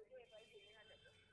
Itu levelnya.